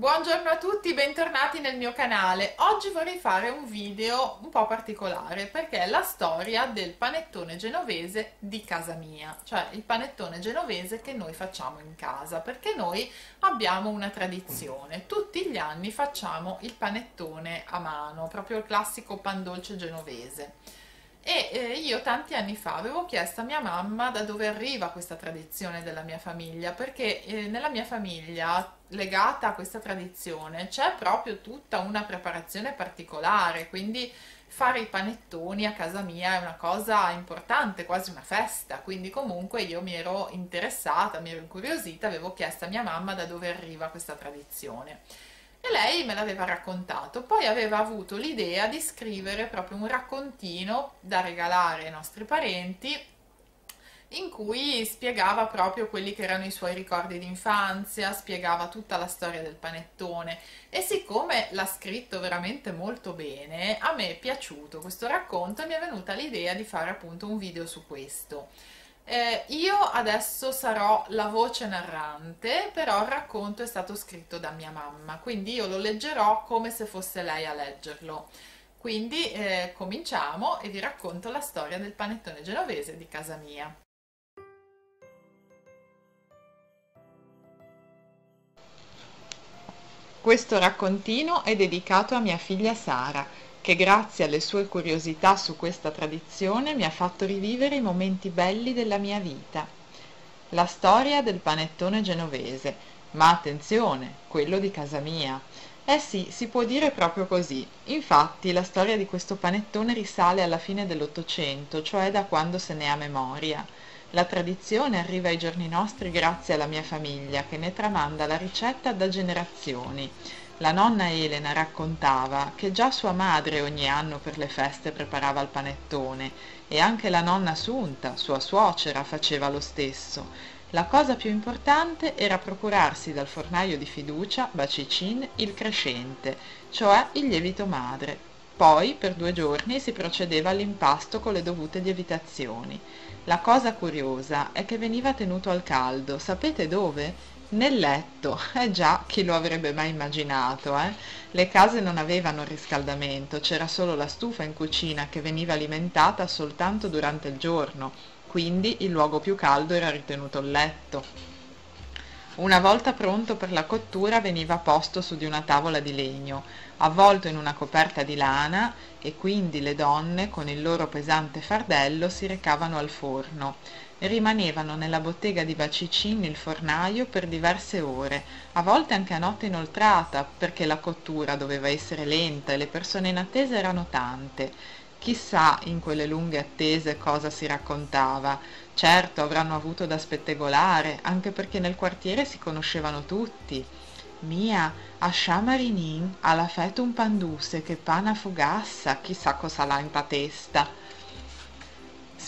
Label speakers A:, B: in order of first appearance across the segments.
A: Buongiorno a tutti, bentornati nel mio canale. Oggi vorrei fare un video un po' particolare perché è la storia del panettone genovese di casa mia, cioè il panettone genovese che noi facciamo in casa, perché noi abbiamo una tradizione. Tutti gli anni facciamo il panettone a mano, proprio il classico pan dolce genovese e eh, io tanti anni fa avevo chiesto a mia mamma da dove arriva questa tradizione della mia famiglia, perché eh, nella mia famiglia legata a questa tradizione c'è proprio tutta una preparazione particolare, quindi fare i panettoni a casa mia è una cosa importante, quasi una festa, quindi comunque io mi ero interessata, mi ero incuriosita, avevo chiesto a mia mamma da dove arriva questa tradizione e lei me l'aveva raccontato. Poi aveva avuto l'idea di scrivere proprio un raccontino da regalare ai nostri parenti in cui spiegava proprio quelli che erano i suoi ricordi di infanzia, spiegava tutta la storia del panettone e siccome l'ha scritto veramente molto bene, a me è piaciuto questo racconto e mi è venuta l'idea di fare appunto un video su questo. Eh, io adesso sarò la voce narrante, però il racconto è stato scritto da mia mamma, quindi io lo leggerò come se fosse lei a leggerlo. Quindi eh, cominciamo e vi racconto la storia del panettone genovese di casa mia. Questo raccontino è dedicato a mia figlia Sara che grazie alle sue curiosità su questa tradizione mi ha fatto rivivere i momenti belli della mia vita. La storia del panettone genovese, ma attenzione, quello di casa mia. Eh sì, si può dire proprio così. Infatti la storia di questo panettone risale alla fine dell'Ottocento, cioè da quando se ne ha memoria. La tradizione arriva ai giorni nostri grazie alla mia famiglia, che ne tramanda la ricetta da generazioni la nonna Elena raccontava che già sua madre ogni anno per le feste preparava il panettone e anche la nonna Assunta, sua suocera, faceva lo stesso. La cosa più importante era procurarsi dal fornaio di fiducia, Bacicin, il crescente, cioè il lievito madre. Poi, per due giorni, si procedeva all'impasto con le dovute lievitazioni. La cosa curiosa è che veniva tenuto al caldo, sapete dove? nel letto, eh già, chi lo avrebbe mai immaginato, eh? Le case non avevano riscaldamento, c'era solo la stufa in cucina che veniva alimentata soltanto durante il giorno, quindi il luogo più caldo era ritenuto il letto. Una volta pronto per la cottura veniva posto su di una tavola di legno, avvolto in una coperta di lana e quindi le donne, con il loro pesante fardello, si recavano al forno rimanevano nella bottega di Bacicin il fornaio per diverse ore, a volte anche a notte inoltrata, perché la cottura doveva essere lenta e le persone in attesa erano tante. Chissà in quelle lunghe attese cosa si raccontava. Certo avranno avuto da spettegolare, anche perché nel quartiere si conoscevano tutti. Mia, a Chamarinin, alla fete un panduse che pana fugassa, chissà cosa l'ha in testa.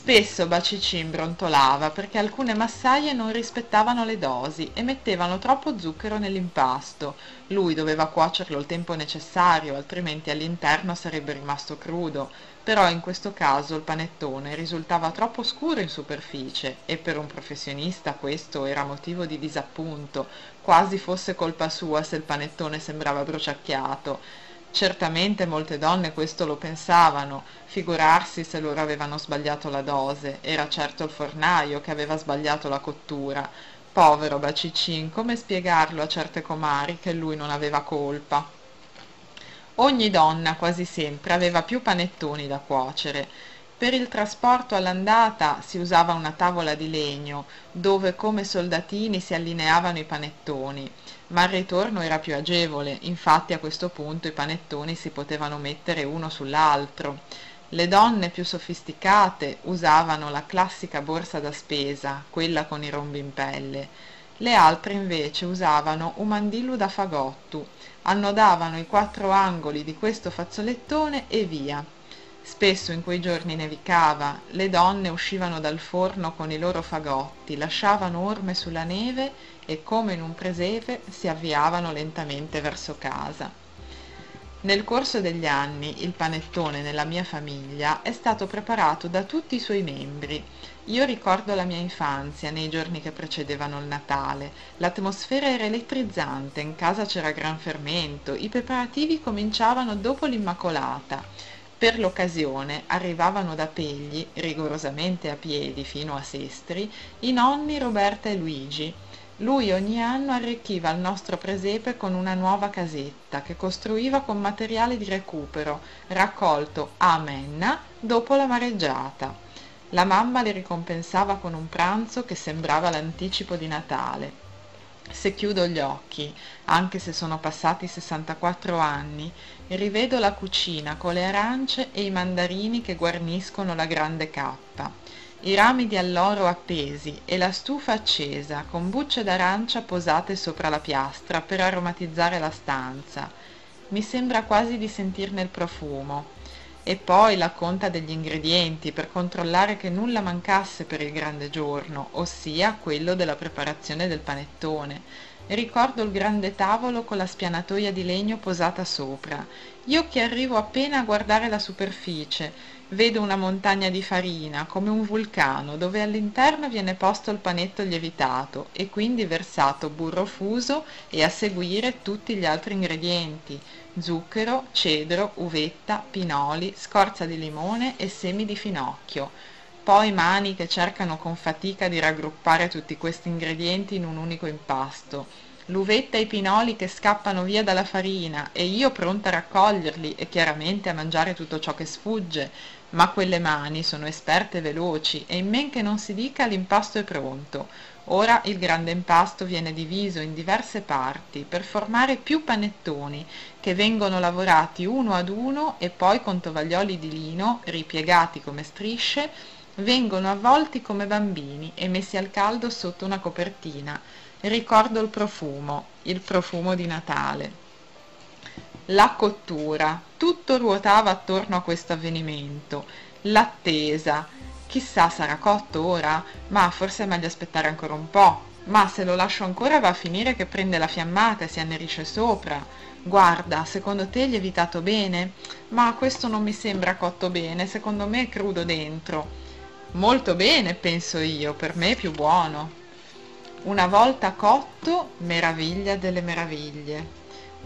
A: Spesso Bacicin brontolava perché alcune massaie non rispettavano le dosi e mettevano troppo zucchero nell'impasto. Lui doveva cuocerlo il tempo necessario, altrimenti all'interno sarebbe rimasto crudo. Però in questo caso il panettone risultava troppo scuro in superficie e per un professionista questo era motivo di disappunto, quasi fosse colpa sua se il panettone sembrava bruciacchiato Certamente molte donne questo lo pensavano, figurarsi se loro avevano sbagliato la dose, era certo il fornaio che aveva sbagliato la cottura. Povero Bacicin, come spiegarlo a certe comari che lui non aveva colpa? Ogni donna quasi sempre aveva più panettoni da cuocere. Per il trasporto all'andata si usava una tavola di legno, dove come soldatini si allineavano i panettoni ma il ritorno era più agevole, infatti a questo punto i panettoni si potevano mettere uno sull'altro. Le donne più sofisticate usavano la classica borsa da spesa, quella con i rombi in pelle. Le altre invece usavano un mandillo da fagotto, annodavano i quattro angoli di questo fazzolettone e via. Spesso in quei giorni nevicava, le donne uscivano dal forno con i loro fagotti, lasciavano orme sulla neve e come in un presepe si avviavano lentamente verso casa. Nel corso degli anni il panettone nella mia famiglia è stato preparato da tutti i suoi membri. Io ricordo la mia infanzia nei giorni che precedevano il Natale. L'atmosfera era elettrizzante, in casa c'era gran fermento, i preparativi cominciavano dopo l'Immacolata. Per l'occasione arrivavano da Pegli, rigorosamente a piedi fino a Sestri, i nonni Roberta e Luigi. Lui ogni anno arricchiva il nostro presepe con una nuova casetta che costruiva con materiale di recupero raccolto a menna dopo la mareggiata la mamma li ricompensava con un pranzo che sembrava l'anticipo di natale se chiudo gli occhi anche se sono passati sessantaquattro anni rivedo la cucina con le arance e i mandarini che guarniscono la grande cappa i rami di alloro appesi e la stufa accesa con bucce d'arancia posate sopra la piastra per aromatizzare la stanza. Mi sembra quasi di sentirne il profumo e poi la conta degli ingredienti per controllare che nulla mancasse per il grande giorno ossia quello della preparazione del panettone ricordo il grande tavolo con la spianatoia di legno posata sopra. Io che arrivo appena a guardare la superficie vedo una montagna di farina come un vulcano dove all'interno viene posto il panetto lievitato e quindi versato burro fuso e a seguire tutti gli altri ingredienti zucchero cedro uvetta pinoli scorza di limone e semi di finocchio poi mani che cercano con fatica di raggruppare tutti questi ingredienti in un unico impasto. L'uvetta e i pinoli che scappano via dalla farina e io pronta a raccoglierli e chiaramente a mangiare tutto ciò che sfugge ma quelle mani sono esperte e veloci e in men che non si dica l'impasto è pronto. Ora il grande impasto viene diviso in diverse parti per formare più panettoni che vengono lavorati uno ad uno e poi con tovaglioli di lino ripiegati come strisce vengono avvolti come bambini e messi al caldo sotto una copertina. Ricordo il profumo il profumo di natale. La cottura. Tutto ruotava attorno a questo avvenimento. L'attesa. Chissà sarà cotto ora? Ma forse è meglio aspettare ancora un po. Ma se lo lascio ancora va a finire che prende la fiammata e si annerisce sopra. Guarda secondo te lievitato bene? Ma questo non mi sembra cotto bene. Secondo me è crudo dentro molto bene penso io per me è più buono. Una volta cotto meraviglia delle meraviglie.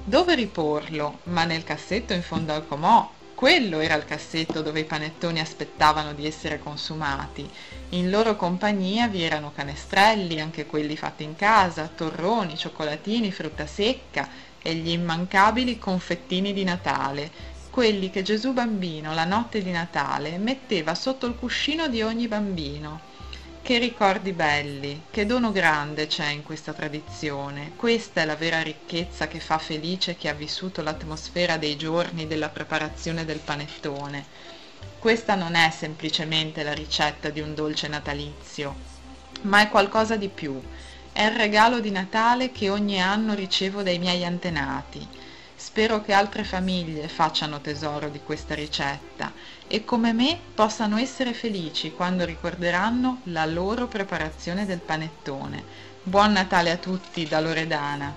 A: Dove riporlo? Ma nel cassetto in fondo al comò. Quello era il cassetto dove i panettoni aspettavano di essere consumati. In loro compagnia vi erano canestrelli anche quelli fatti in casa torroni cioccolatini frutta secca e gli immancabili confettini di natale quelli che gesù bambino la notte di natale metteva sotto il cuscino di ogni bambino che ricordi belli, che dono grande c'è in questa tradizione. Questa è la vera ricchezza che fa felice chi ha vissuto l'atmosfera dei giorni della preparazione del panettone. Questa non è semplicemente la ricetta di un dolce natalizio, ma è qualcosa di più. È il regalo di Natale che ogni anno ricevo dai miei antenati Spero che altre famiglie facciano tesoro di questa ricetta e come me possano essere felici quando ricorderanno la loro preparazione del panettone. Buon Natale a tutti da Loredana.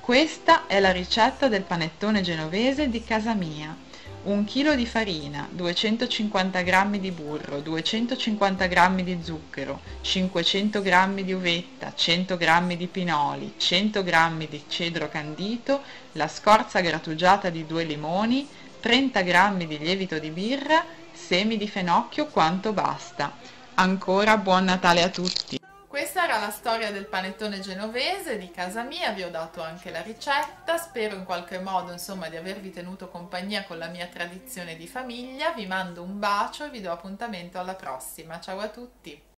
A: Questa è la ricetta del panettone genovese di casa mia un chilo di farina, 250 g di burro, 250 g di zucchero, 500 g di uvetta, 100 g di pinoli, 100 g di cedro candito, la scorza grattugiata di due limoni, 30 g di lievito di birra, semi di fenocchio quanto basta. Ancora buon Natale a tutti!
B: Questa era la storia del panettone genovese di casa mia, vi ho dato anche la ricetta, spero in qualche modo insomma di avervi tenuto compagnia con la mia tradizione di famiglia, vi mando un bacio e vi do appuntamento alla prossima, ciao a tutti!